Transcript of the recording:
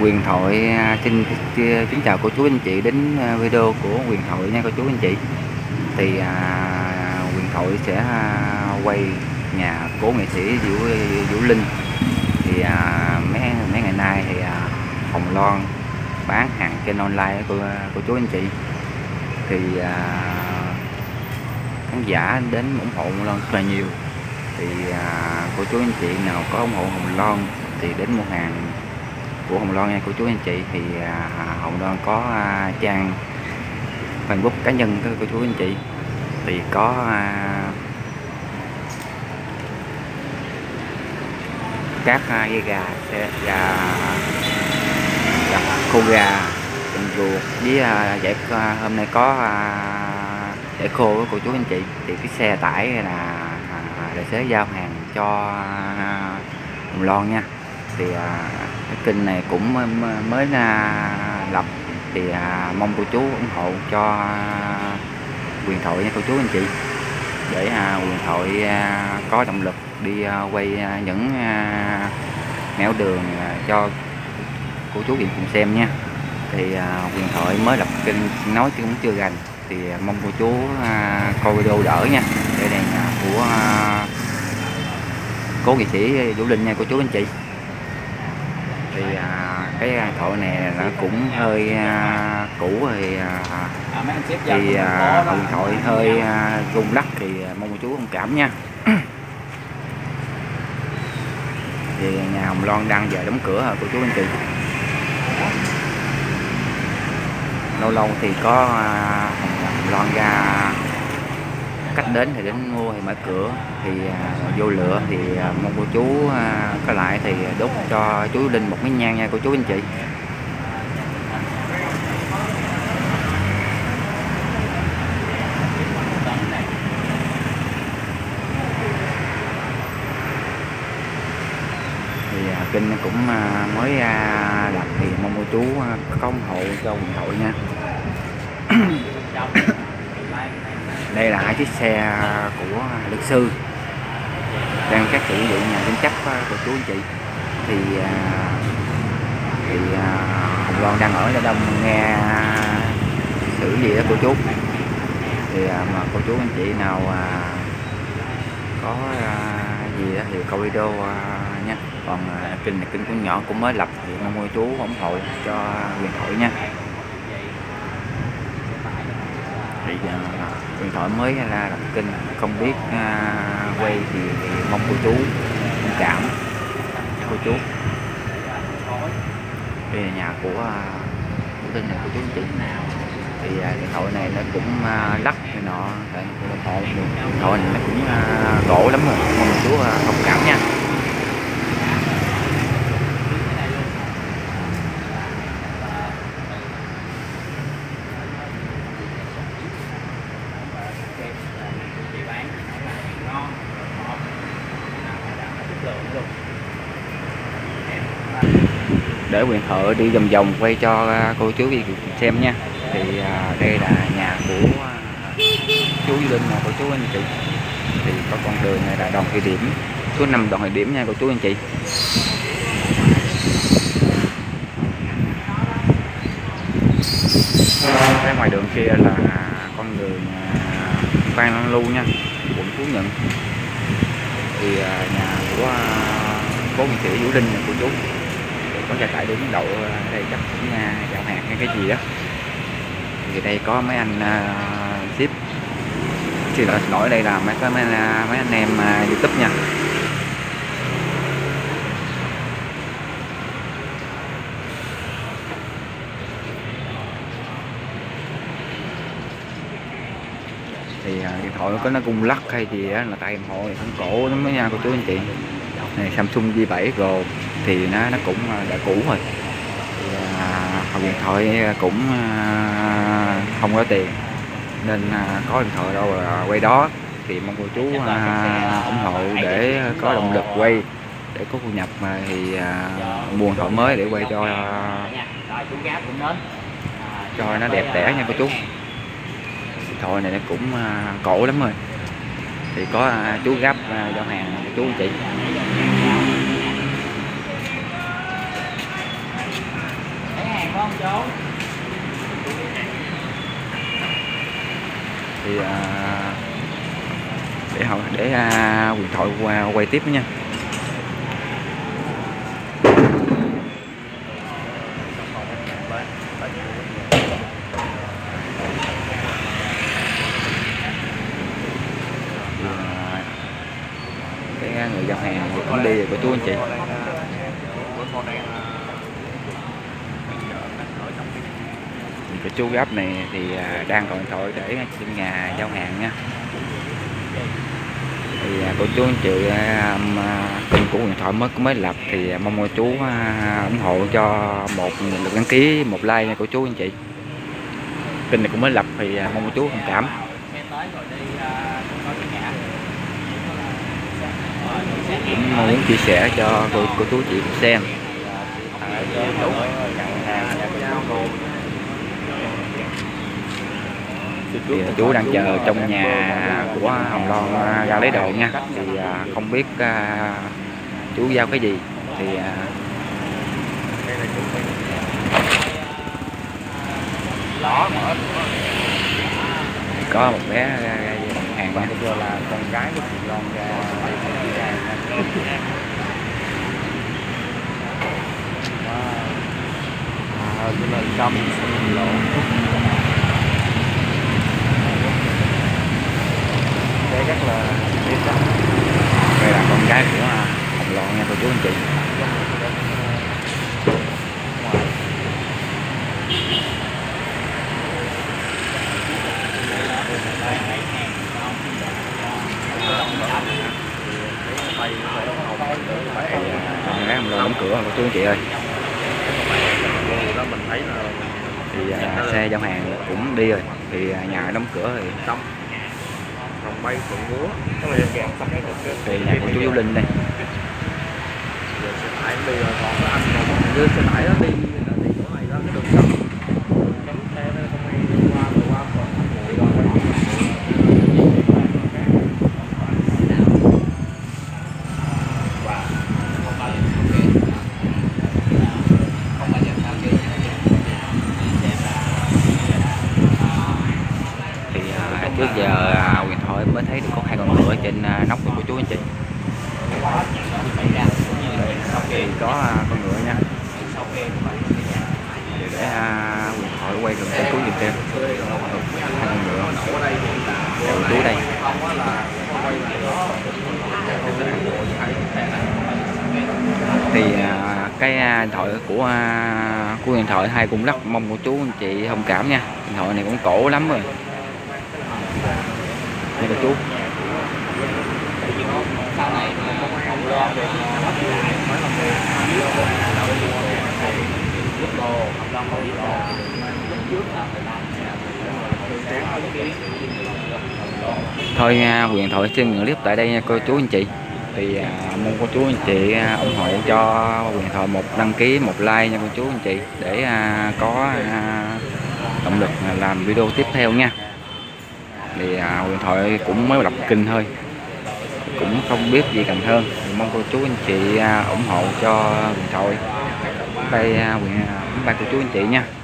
quyền thoại à, xin à, kính chào cô chú anh chị đến à, video của quyền thoại nha cô chú anh chị. Thì à, quyền thoại sẽ à, quay nhà cố nghệ sĩ vũ vũ linh. Thì à, mấy mấy ngày nay thì à, hồng loan bán hàng trên online của cô chú anh chị. Thì à, khán giả đến ủng hộ hồng loan rất là nhiều. Thì à, cô chú anh chị nào có ủng hộ hồng loan thì đến mua hàng của Hồng Loan nha cô chú anh chị. Thì à, Hồng Loan có à, trang Facebook cá nhân của cô chú anh chị. Thì có à, các à, dây gà xe gà gà khô gà chân ruột với à, giải à, hôm nay có à, giải khô của cô chú anh chị. Thì cái xe tải là à, tài xế giao hàng cho à, Hồng Loan nha. Thì à, cái kênh này cũng mới, mới lập. Thì à, mong cô chú ủng hộ cho quyền thoại nha cô chú anh chị. Để à, quyền thoại à, có động lực đi à, quay à, những à, nẻo đường à, cho cô chú điện cùng xem nha. Thì à, quyền thoại mới lập kênh nói chứ cũng chưa gành thì à, mong cô chú à, coi video đỡ nha. Đây là nhà của à, cố nghệ sĩ Vũ Linh nha cô chú anh chị thì à, cái thoại này nó cũng hơi à, cũ thì à, thì à, điện thoại hơi à, rung lắc thì mong cô chú thông cảm nha. Thì nhà Hồng Loan đang giờ đóng cửa hả cô chú anh chị? Lâu lâu thì có à, Hồng Loan ra cách đến thì đến mua thì mở cửa, thì à, vô lựa thì à, mong cô chú à, có lại thì đốt cho chú Linh một miếng nhang nha cô chú anh chị. Thì kênh cũng mới đặt thì mong cô chú không hộ cho ủng hộ nha đây là hai chiếc xe của luật sư đang các sử dụng nhà tranh chấp à, của chú anh chị. Thì à, thì hùng hồng loan đang ở đông nghe xử gì đó của chú. Thì mà cô chú anh chị nào có gì đó thì coi video nha còn kênh này kênh của nhỏ cũng mới lập thì mong cô chú ủng hộ cho quyền hội nha thì điện thoại mới ra lập kênh không biết uh, quay thì, mong cô chú thông cảm. Cô chú. Đây là nhà của uh, kênh này của chú chị thì uh, điện thoại này nó cũng uh, lắc này nọ điện thoại điện thoại này nó cũng uh, gỗ lắm rồi. Mong cô chú uh, thông cảm nha. Để quyền thợ đi vòng vòng quay cho à, cô chú đi xem nha. Thì à, đây là nhà của à, chú Linh nè cô chú anh chị. Thì có con đường này là đoàn thị điểm số 5 đoàn thị điểm nha cô chú anh chị. Cái ngoài đường kia là con đường à, Phan Lan Lu nha quận Phú Nhuận. Thì à, nhà của cố nghệ sĩ Vũ Linh này cô chú có xe tải đứng đậu ờ, đây chắc cũng ờ, giao hàng hay cái gì đó. Thì đây có mấy anh uh, ship. Xin lỗi lỗi đây là mấy cái mấy, mấy anh em uh, youtube nha thì thoại có nó cung lắc hay gì á là tay hộ thì thân cổ lắm đó nha cô chú anh chị. Này Samsung J7 Pro thì nó nó cũng à, đã cũ rồi. À, điện thoại cũng à, không có tiền nên có điện thoại đâu là quay đó. Thì mong cô chú ủng hộ để có động lực quay để có thu nhập mà thì mua điện thoại mới để quay cho cho nó đẹp đẽ nha cô chú thoại này nó cũng à, cổ lắm rồi. Thì có à, chú gấp à, giao hàng chú chị. Thì để họ để à, quyền thoại qua quay tiếp nha Thì, à, cái người giao hàng đi chú anh chị. Của chú gấp này thì à, đang còn thổi để trên nhà giao hàng nha. Thì à, cô chú anh chị à, kênh của điện thoại mới mới lập thì mong cô chú ủng hộ cho một lượt đăng ký, một like nha cô chú anh chị. Kênh này cũng mới lập thì mong cô chú thông cảm cũng muốn chia sẻ cho cô, cô chú chị cùng xem. Thì chú đang chờ trong nhà của Hồng Loan à, ra lấy đồ nha. Thì à, không biết à, chú giao cái gì. Thì có một bé bạn bây giờ là con gái của chị Loan ra à, cái là trăm lộ đây rất là biết đây là con gái của à, Hồng Loan nha cô chú anh chị. Còn phải hồng thì gái Hồng Loan đóng cửa rồi chú anh chị ơi. Thì à, xe giao hàng cũng đi rồi. Thì à, nhà đóng cửa thì xong rồng bay phượng múa thì nhà của chú Vũ Linh đây. Giờ xe tải đi rồi còn anh còn dưới xe tải đó đi đi chỗ này đó cái đường cấm cấm xe nó không ai đi qua rồi qua còn anh ngồi qua thì à, trước giờ à, huyền thoại mới thấy được có hai con ngựa ở trên à, nóc của cô chú anh chị thì có à, con ngựa nha. Để à, thoại quay gần cái chú nhìn xem hai con ngựa. Đều chú đây. Thì à, cái à, điện thoại của à, của điện thoại hai cũng rất mong của chú anh chị thông cảm nha. Điện thoại này cũng cổ lắm rồi. Đây là chú thôi nha quyền thoại xin ngừng clip tại đây nha cô chú anh chị thì à, mong cô chú anh chị à, ủng hộ cho quyền thoại một đăng ký một like nha cô chú anh chị để à, có à, động lực làm video tiếp theo nha thì à, huyền thoại cũng mới lập kinh thôi cũng không biết gì cần hơn. Thì mong cô chú anh chị à, ủng hộ cho huyền thoại đây à, quyền huyền à, ba cô chú anh chị nha.